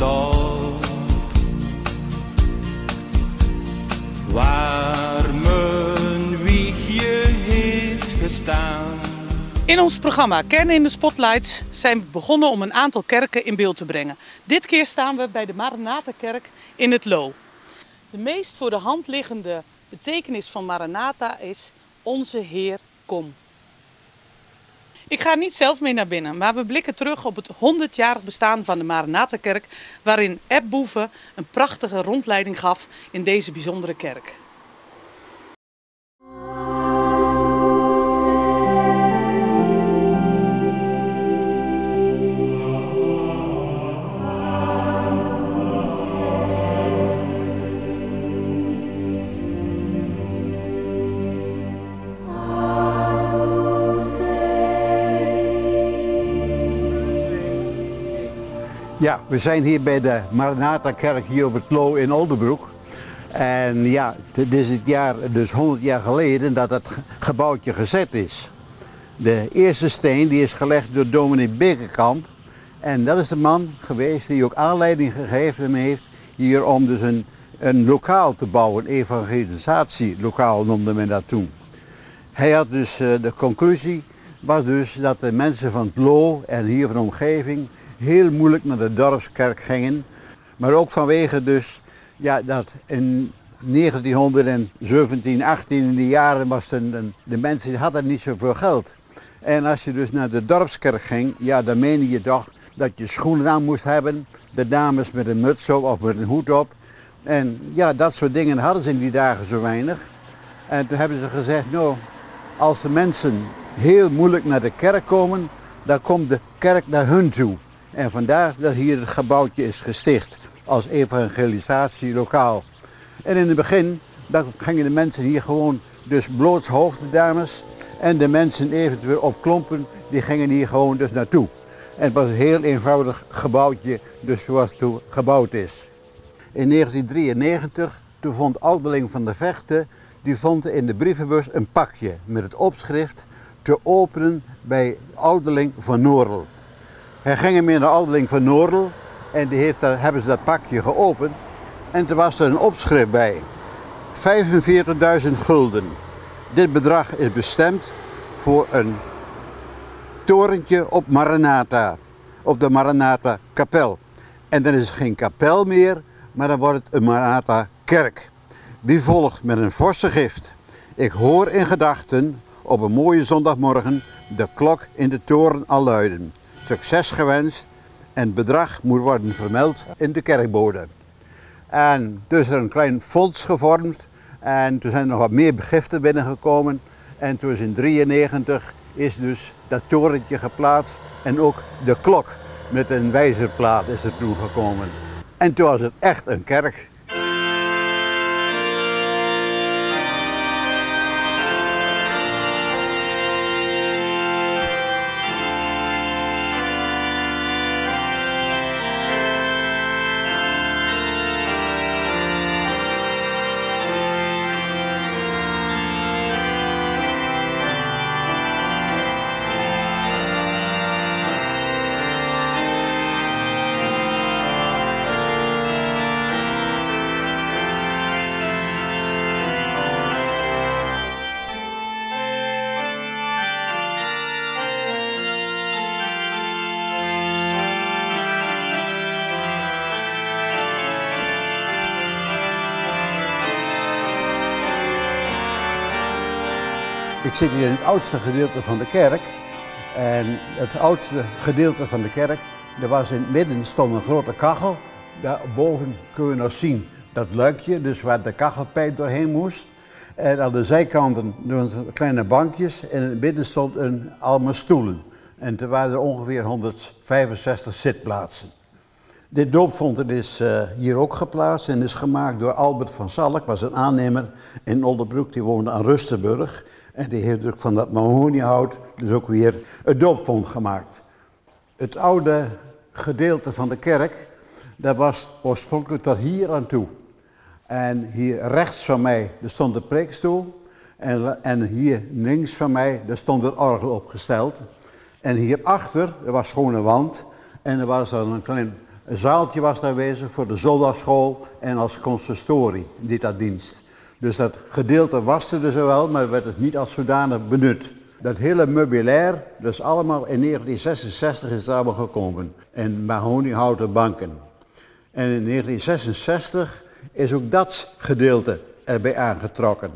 dorp. Waar mijn wiegje heeft gestaan. In ons programma Kernen in de Spotlights zijn we begonnen om een aantal kerken in beeld te brengen. Dit keer staan we bij de Maranatha-kerk in het Loo. De meest voor de hand liggende betekenis van Maranatha is Onze Heer, kom. Ik ga niet zelf mee naar binnen, maar we blikken terug op het 100-jarig bestaan van de Maranatha-kerk, waarin Eb Boeven een prachtige rondleiding gaf in deze bijzondere kerk. Ja, we zijn hier bij de Maranatha-kerk hier op het Loo in Oldenbroek. En ja, dit is het jaar, dus 100 jaar geleden, dat het ge- gebouwtje gezet is. De eerste steen die is gelegd door dominee Bekerkamp. En dat is de man geweest die ook aanleiding gegeven heeft hier om dus een, een lokaal te bouwen, een evangelisatielokaal noemde men dat toen. Hij had dus, eh, de conclusie was dus dat de mensen van het Loo en hier van de omgeving heel moeilijk naar de dorpskerk gingen. Maar ook vanwege dus, ja, dat in 1917, 18 in die jaren was de, de, mensen hadden niet zoveel geld. En als je dus naar de dorpskerk ging, ja, dan meende je toch dat je schoenen aan moest hebben. De dames met een muts op of met een hoed op. En ja, dat soort dingen hadden ze in die dagen zo weinig. En toen hebben ze gezegd, nou, als de mensen heel moeilijk naar de kerk komen, dan komt de kerk naar hun toe. En vandaar dat hier het gebouwtje is gesticht als evangelisatielokaal. En in het begin, gingen de mensen hier gewoon dus blootshoofd, de dames. En de mensen eventueel op klompen, die gingen hier gewoon dus naartoe. En het was een heel eenvoudig gebouwtje, dus zoals het toen gebouwd is. In 1993, toen vond Aldeling van de Vechten, die vond in de brievenbus een pakje met het opschrift te openen bij Ouderling van Noorl. Hij ging ermee naar Ouderling van Noorl en die heeft, daar hebben ze dat pakje geopend en er was er een opschrift bij. 45.000 gulden. Dit bedrag is bestemd voor een torentje op Maranatha, op de Maranatha kapel. En dan is het geen kapel meer, maar dan wordt het een Maranatha kerk. Wie volgt met een forse gift? Ik hoor in gedachten op een mooie zondagmorgen de klok in de toren al luiden. Succes gewenst en het bedrag moet worden vermeld in de kerkbode. En dus er een klein fonds gevormd en toen zijn er nog wat meer begiften binnengekomen. En toen is in 93 is dus dat torentje geplaatst en ook de klok met een wijzerplaat is er toen gekomen. En toen was het echt een kerk. Ik zit hier in het oudste gedeelte van de kerk. En het oudste gedeelte van de kerk, er was in het midden stond een grote kachel. Daarboven kun je nog zien dat luikje, dus waar de kachelpijp doorheen moest. En aan de zijkanten kleine bankjes en in het midden stond een allemaal stoelen. En er waren er ongeveer 165 zitplaatsen. Dit doopfontein is eh, hier ook geplaatst en is gemaakt door Albert van Salk, was een aannemer in Oldenbroek, die woonde aan Rustenburg. En die heeft ook van dat mahoniehout dus ook weer het doopvond gemaakt. Het oude gedeelte van de kerk, dat was oorspronkelijk tot hier aan toe. En hier rechts van mij, er stond de preekstoel. En, en hier links van mij, daar stond het orgel opgesteld. En hierachter, er was een wand. En er was dan een klein Een zaaltje was aanwezig voor de zondagschool en als consistorie deed dat dienst. Dus dat gedeelte was er dus wel, maar werd het niet als zodanig benut. Dat hele meubilair, dus allemaal in 1966 is het allemaal gekomen. En mahoniehouten banken. En in 1966 is ook dat gedeelte erbij aangetrokken.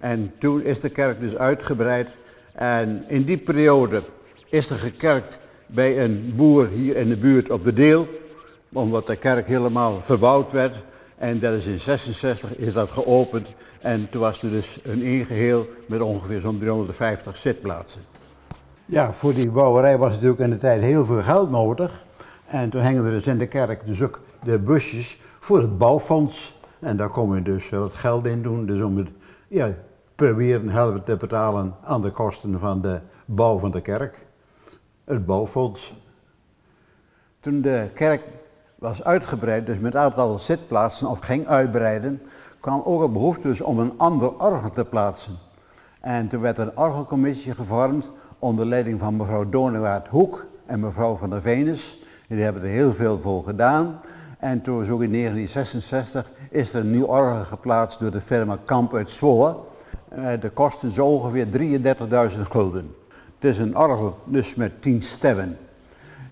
En toen is de kerk dus uitgebreid. En in die periode is er gekerkt bij een boer hier in de buurt op de Deel. Omdat de kerk helemaal verbouwd werd. En dat is in 66 is dat geopend. En toen was er dus een ingeheel met ongeveer zo'n 350 zitplaatsen. Ja, voor die bouwerij was natuurlijk in de tijd heel veel geld nodig. En toen hingen er dus in de kerk dus ook de busjes voor het bouwfonds. En daar kon je dus wat geld in doen. Dus om het ja, proberen helpen te betalen aan de kosten van de bouw van de kerk. Het bouwfonds. Toen de kerk was uitgebreid, dus met een aantal zitplaatsen of ging uitbreiden, kwam ook een behoefte dus om een ander orgel te plaatsen. En toen werd een orgelcommissie gevormd onder leiding van mevrouw Donewaard Hoek en mevrouw van der Venus. Die hebben er heel veel voor gedaan. En toen, zo in 1966, is er een nieuw orgel geplaatst door de firma Kamp uit Zwolle. Eh, de kosten zo ongeveer 33.000 gulden. Het is een orgel dus met 10 stemmen.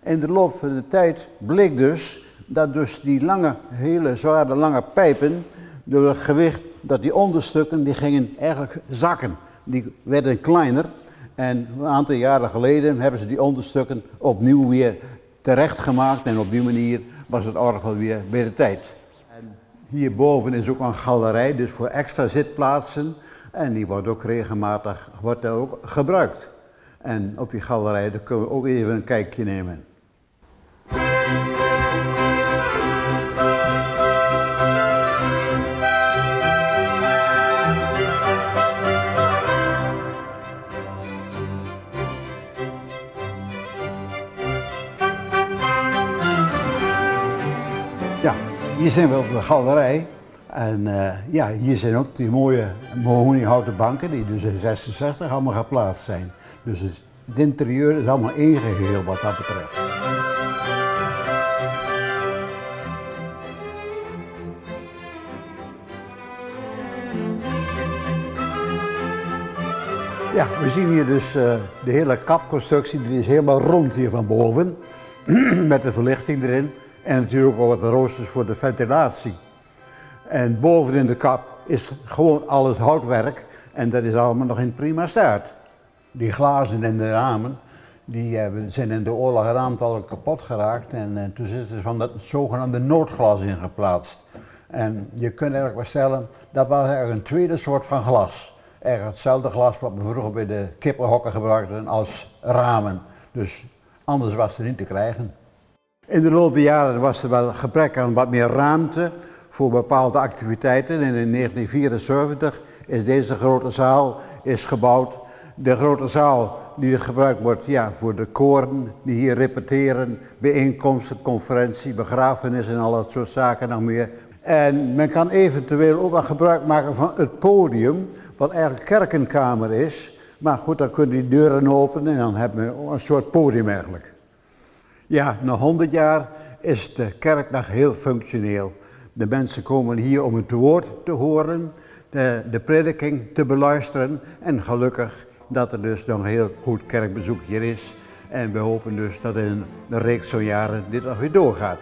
In de loop van de tijd bleek dus dat dus die lange, hele zware lange pijpen, door het gewicht, dat die onderstukken, die gingen eigenlijk zakken. Die werden kleiner. En een aantal jaren geleden hebben ze die onderstukken opnieuw weer terecht gemaakt. En op die manier was het orgel weer bij de tijd. En hierboven is ook een galerij, dus voor extra zitplaatsen. En die wordt ook regelmatig wordt ook gebruikt. En op die galerij kunnen we ook even een kijkje nemen. Ja, hier zijn we op de galerij. En uh, ja, hier zijn ook die mooie mahoniehouten banken die dus in 66 allemaal geplaatst zijn. Dus het, interieur is allemaal één geheel wat dat betreft. Ja, we zien hier dus uh, de hele kapconstructie, die is helemaal rond hier van boven. met de verlichting erin. En natuurlijk ook wat roosters voor de ventilatie. En boven in de kap is gewoon al het houtwerk. En dat is allemaal nog in prima staat. Die glazen en de ramen, die zijn in de oorlog een aantal kapot geraakt. En, en toen zitten ze van dat zogenaamde noodglas in geplaatst. En je kunt eigenlijk wel stellen, dat was eigenlijk een tweede soort van glas. Eigenlijk hetzelfde glas wat we vroeger bij de kippenhokken gebruikten als ramen. Dus anders was het niet te krijgen. In de loop der jaren was er wel gebrek aan wat meer ruimte voor bepaalde activiteiten. En in 1974 is deze grote zaal is gebouwd. De grote zaal die gebruikt wordt ja, voor de koren die hier repeteren, bijeenkomsten, conferentie, begrafenis en al dat soort zaken nog meer. En men kan eventueel ook wel gebruik maken van het podium, wat eigenlijk kerkenkamer is. Maar goed, dan kunnen die deuren openen en dan hebben we een soort podium eigenlijk. Ja, na 100 jaar is de kerk nog heel functioneel. De mensen komen hier om het woord te horen, de, de prediking te beluisteren en gelukkig dat er dus nog een heel goed kerkbezoek hier is. En we hopen dus dat in een reeks van jaren dit nog weer doorgaat.